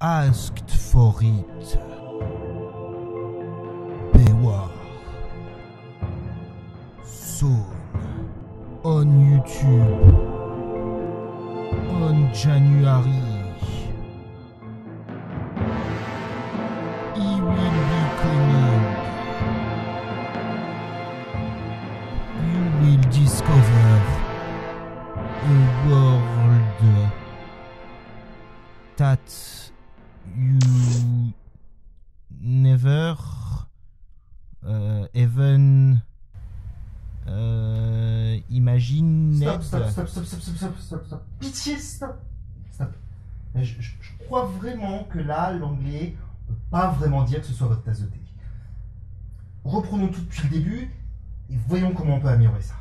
asked for it. Beware. Soon. On YouTube. On January. He will be coming. You will discover a world that you never uh, even uh, imagine. Stop, stop, stop, stop, stop, stop, stop, stop, Pitié, stop, stop. Je, crois vraiment que là, l'anglais ne peut pas vraiment dire que ce soit votre tasse de thé. Reprenons tout depuis le début et voyons comment on peut améliorer ça.